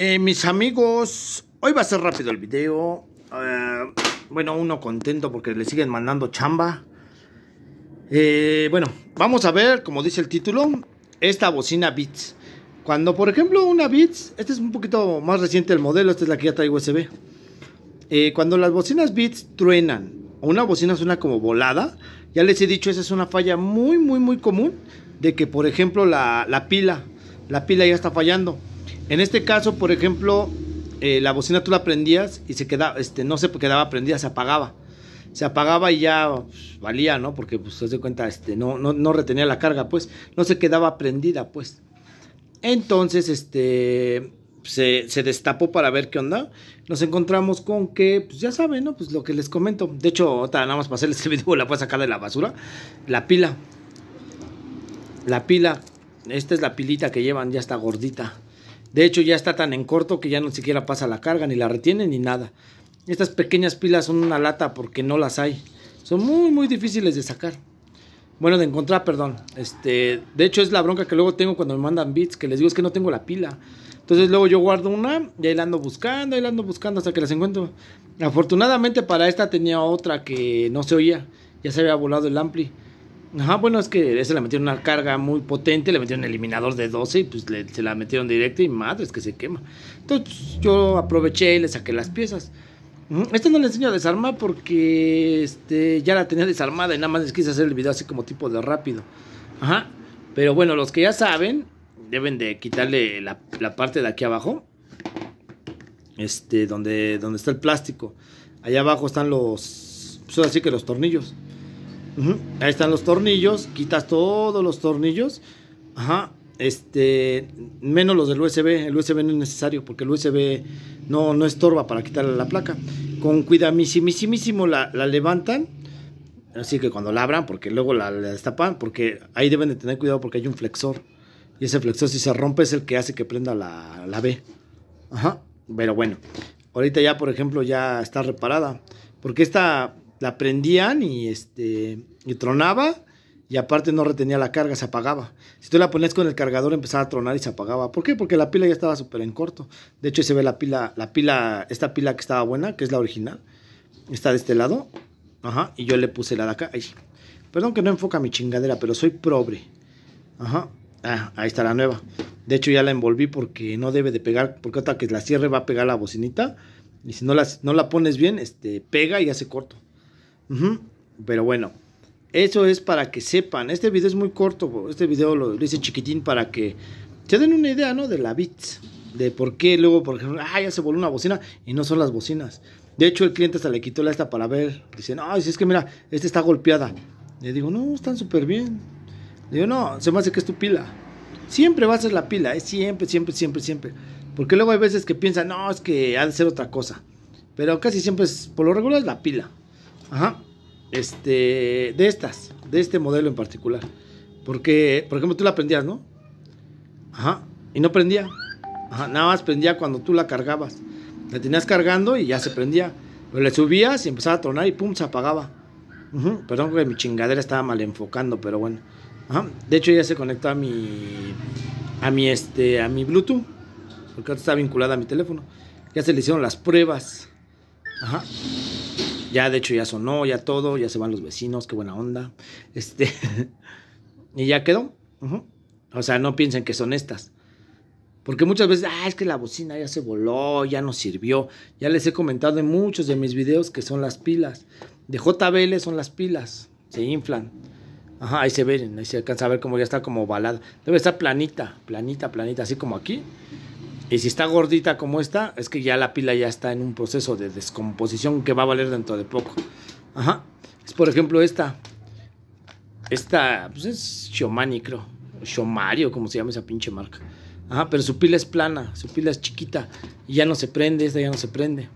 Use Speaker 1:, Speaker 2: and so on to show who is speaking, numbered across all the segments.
Speaker 1: Eh, mis amigos, hoy va a ser rápido el video. Bueno, uno contento porque le siguen mandando chamba. Eh, bueno, vamos a ver, como dice el título, esta bocina Beats. Cuando, por ejemplo, una Beats, este es un poquito más reciente el modelo, esta es la que ya trae USB. Eh, cuando las bocinas Beats truenan o una bocina suena como volada, ya les he dicho, esa es una falla muy, muy, muy común de que, por ejemplo, la, la pila, la pila ya está fallando. En este caso, por ejemplo, eh, la bocina tú la prendías y se quedaba, este, no se quedaba prendida, se apagaba. Se apagaba y ya pues, valía, ¿no? Porque, pues, te das cuenta, este, no, no, no retenía la carga, pues, no se quedaba prendida, pues. Entonces, este, se, se, destapó para ver qué onda. Nos encontramos con que, pues ya saben, ¿no? Pues lo que les comento. De hecho, nada más para hacerles este video, la voy a sacar de la basura. La pila. La pila. Esta es la pilita que llevan, ya está gordita. De hecho, ya está tan en corto que ya no siquiera pasa la carga, ni la retiene, ni nada. Estas pequeñas pilas son una lata porque no las hay. Son muy, muy difíciles de sacar. Bueno, de encontrar, perdón. Este, de hecho, es la bronca que luego tengo cuando me mandan bits, que les digo es que no tengo la pila. Entonces luego yo guardo una y ahí la ando buscando, ahí la ando buscando hasta que las encuentro. Afortunadamente para esta tenía otra que no se oía. Ya se había volado el ampli. Ajá, bueno, es que ese le metieron una carga muy potente, le metieron eliminador de 12 y pues le, se la metieron directa y madre, es que se quema. Entonces pues, yo aproveché y le saqué las piezas. Esta no le enseño a desarmar porque este, ya la tenía desarmada y nada más les quise hacer el video así como tipo de rápido. Ajá. Pero bueno, los que ya saben, deben de quitarle la, la parte de aquí abajo. Este, donde, donde está el plástico. Allá abajo están los, pues así que los tornillos. Ahí están los tornillos. Quitas todos los tornillos. Ajá. Este, menos los del USB. El USB no es necesario porque el USB no, no estorba para quitarle la placa. Con cuidadísimo la, la levantan. Así que cuando la abran, porque luego la, la, destapan, porque ahí deben de tener cuidado porque hay un flexor. Y ese flexor si se rompe es el que hace que prenda la, la B. Ajá. Pero bueno, ahorita ya por ejemplo ya está reparada. Porque esta la prendían y este y tronaba y aparte no retenía la carga, se apagaba. Si tú la ponías con el cargador empezaba a tronar y se apagaba. ¿Por qué? Porque la pila ya estaba súper en corto. De hecho, se ve la pila, la pila, esta pila que estaba buena, que es la original, está de este lado. Ajá, y yo le puse la de acá. Ay, perdón que no enfoca mi chingadera, pero soy pobre. Ajá. Ah, ahí está la nueva. De hecho, ya la envolví porque no debe de pegar, porque otra que la cierre va a pegar la bocinita. Y si no la, no la pones bien, este, pega y hace corto. Pero bueno. Eso es para que sepan. Este video es muy corto. Este video lo, lo hice chiquitín para que se den una idea, ¿no? De la Beats. De por qué luego, por ejemplo, ah, ya se voló una bocina y no son las bocinas. De hecho, el cliente hasta le quitó la esta para ver. Dice, no, si es que mira, esta está golpeada. Le digo, no, están súper bien. Le digo, no, se me hace que es tu pila. Siempre va a ser la pila, es siempre, siempre, siempre, siempre. Porque luego hay veces que piensan, no, es que ha de ser otra cosa. Pero casi siempre es, por lo regular, es la pila. Ajá este, de estas, de este modelo en particular. Porque, por ejemplo, tú la prendías, ¿no? Ajá, y no prendía. Ajá, nada más prendía cuando tú la cargabas. La tenías cargando y ya se prendía. Pero le subías y empezaba a tronar y pum, se apagaba. Perdón que mi chingadera estaba mal enfocando, pero bueno. Ajá. De hecho ya se conectó a mi a mi este a mi Bluetooth, porque ahora está vinculada a mi teléfono. Ya se le hicieron las pruebas. Ajá. Ya de hecho ya sonó, ya todo, ya se van los vecinos, qué buena onda. Este y ya quedó. O sea, no piensen que son estas. Porque muchas veces, ah, es que la bocina ya se voló, ya no sirvió. Ya les he comentado en muchos de mis videos que son las pilas. De JBL son las pilas, se inflan. Ajá, ahí se ven, ahí se alcanza a ver cómo ya está como ovalada. Debe estar planita, planita, planita, así como aquí. Y si está gordita como esta, es que ya la pila ya está en un proceso de descomposición que va a valer dentro de poco. Ajá. Es por ejemplo esta. Esta, pues es Xiomani, creo. Xiomario, como se llama esa pinche marca. Ajá, pero su pila es plana, su pila es chiquita. Y ya no se prende, esta ya no se prende.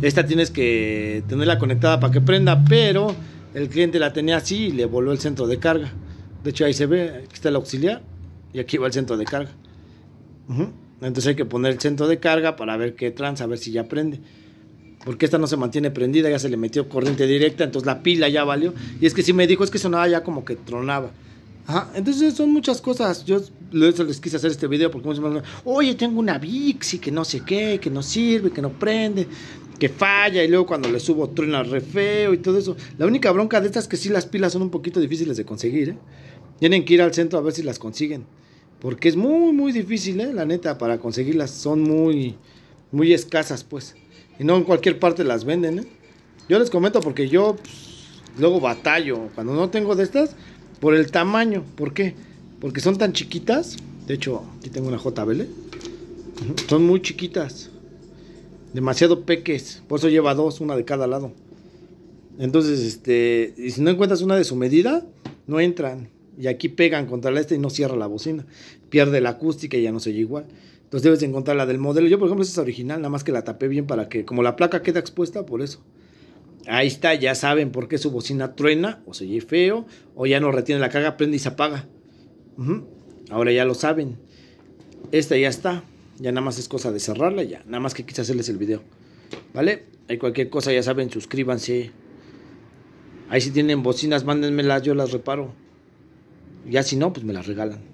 Speaker 1: Esta tienes que tenerla conectada para que prenda, pero el cliente la tenía así y le voló el centro de carga. De hecho, ahí se ve, aquí está el auxiliar y aquí va el centro de carga. Entonces hay que poner el centro de carga para ver qué trans, a ver si ya prende. Porque esta no se mantiene prendida, ya se le metió corriente directa, entonces la pila ya valió. Y es que si me dijo, es que sonaba ya como que tronaba. Ajá, entonces son muchas cosas. Yo les quise hacer este video porque muchos me oye, tengo una Vixi que no sé qué, que no sirve, que no prende, que falla y luego cuando le subo truena re feo y todo eso. La única bronca de estas es que sí las pilas son un poquito difíciles de conseguir, ¿eh? Tienen que ir al centro a ver si las consiguen. Porque es muy, muy difícil, ¿eh? La neta, para conseguirlas son muy, muy escasas, pues. Y no en cualquier parte las venden, ¿eh? Yo les comento porque yo pues, luego batallo. Cuando no tengo de estas, por el tamaño. ¿Por qué? Porque son tan chiquitas. De hecho, aquí tengo una JBL. Son muy chiquitas. Demasiado peques. Por eso lleva dos, una de cada lado. Entonces, este, y si no encuentras una de su medida, no entran. Y aquí pegan contra la esta y no cierra la bocina. Pierde la acústica y ya no se oye igual. Entonces debes encontrar la del modelo. Yo, por ejemplo, esa es original, nada más que la tapé bien para que, como la placa queda expuesta, por eso. Ahí está, ya saben por qué su bocina truena o se oye feo o ya no retiene la carga, prende y se apaga. Ahora ya lo saben. Esta ya está. Ya nada más es cosa de cerrarla ya. Nada más que quise hacerles el video. ¿Vale? Hay cualquier cosa, ya saben, suscríbanse. Ahí si tienen bocinas, mándenmelas, yo las reparo. Ya si no, pues me las regalan.